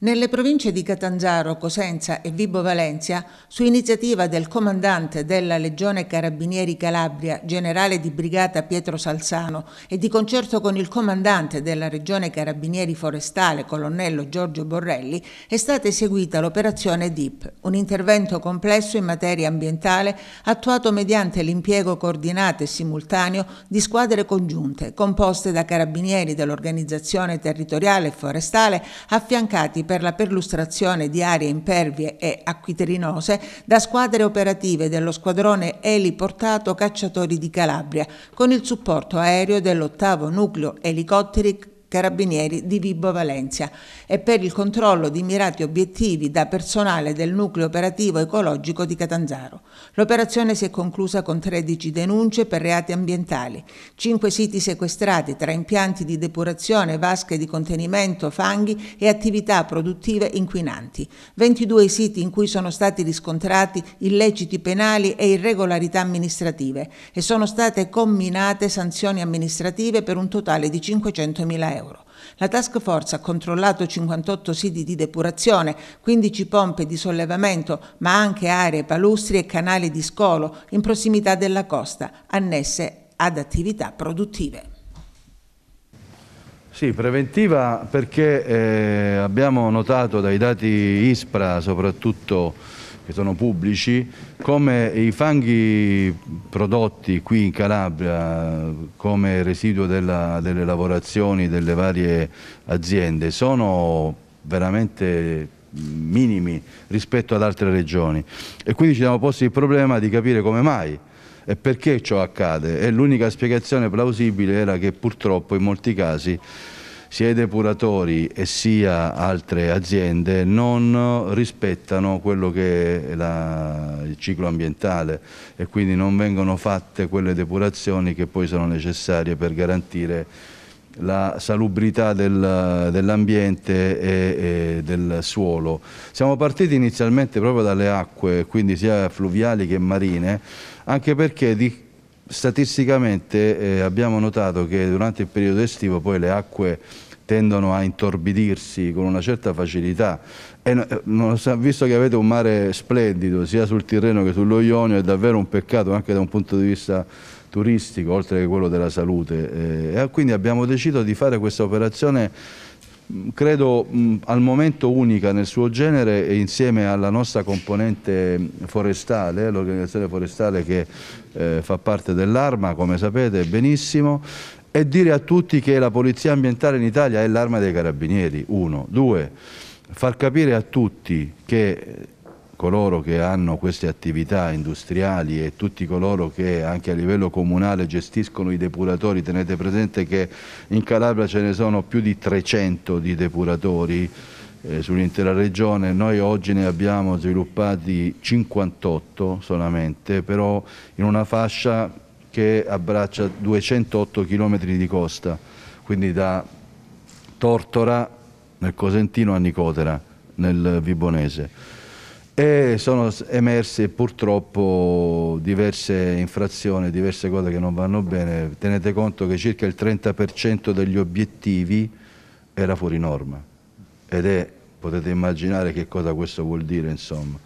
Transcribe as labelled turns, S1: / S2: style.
S1: Nelle province di Catanzaro, Cosenza e Vibo Valencia, su iniziativa del comandante della Legione Carabinieri Calabria, generale di brigata Pietro Salzano, e di concerto con il comandante della Regione Carabinieri Forestale, colonnello Giorgio Borrelli, è stata eseguita l'operazione DIP, un intervento complesso in materia ambientale attuato mediante l'impiego coordinato e simultaneo di squadre congiunte, composte da carabinieri dell'organizzazione territoriale e forestale affiancati per la perlustrazione di aree impervie e acquiterinose da squadre operative dello squadrone eliportato cacciatori di Calabria, con il supporto aereo dell'ottavo nucleo elicotteri Carabinieri di Vibo Valencia e per il controllo di mirati obiettivi da personale del nucleo operativo ecologico di Catanzaro. L'operazione si è conclusa con 13 denunce per reati ambientali, 5 siti sequestrati tra impianti di depurazione, vasche di contenimento, fanghi e attività produttive inquinanti, 22 siti in cui sono stati riscontrati illeciti penali e irregolarità amministrative e sono state comminate sanzioni amministrative per un totale di 500.000 euro. La task force ha controllato 58 siti di depurazione, 15 pompe di sollevamento, ma anche aree palustri e canali di scolo in prossimità della costa, annesse ad attività produttive.
S2: Sì, preventiva perché eh, abbiamo notato dai dati ISPRA soprattutto che sono pubblici, come i fanghi prodotti qui in Calabria come residuo della, delle lavorazioni delle varie aziende sono veramente minimi rispetto ad altre regioni. E quindi ci siamo posti il problema di capire come mai e perché ciò accade. E l'unica spiegazione plausibile era che purtroppo in molti casi sia i depuratori e sia altre aziende non rispettano quello che è la, il ciclo ambientale e quindi non vengono fatte quelle depurazioni che poi sono necessarie per garantire la salubrità del, dell'ambiente e, e, del suolo. Siamo partiti inizialmente proprio dalle acque, quindi sia fluviali che marine, anche perché di, statisticamente eh, abbiamo notato che durante il periodo estivo poi le acque tendono a intorbidirsi con una certa facilità. E eh, visto che avete un mare splendido sia sul Tirreno che sullo Ionio è davvero un peccato anche da un punto di vista turistico oltre che quello della salute. Eh, e quindi abbiamo deciso di fare questa operazione credo al momento unica nel suo genere insieme alla nostra componente forestale, l'organizzazione forestale che eh, fa parte dell'Arma, come sapete benissimo, e dire a tutti che la polizia ambientale in Italia è l'arma dei carabinieri, uno. Due, far capire a tutti che coloro che hanno queste attività industriali e tutti coloro che anche a livello comunale gestiscono i depuratori, tenete presente che in Calabria ce ne sono più di 300 di depuratori eh, sull'intera regione, noi oggi ne abbiamo sviluppati 58 solamente, però in una fascia che abbraccia 208 km di costa, quindi da Tortora nel Cosentino a Nicotera nel Vibonese e sono emerse purtroppo diverse infrazioni, diverse cose che non vanno bene. Tenete conto che circa il 30% degli obiettivi era fuori norma ed è, potete immaginare che cosa questo vuol dire insomma.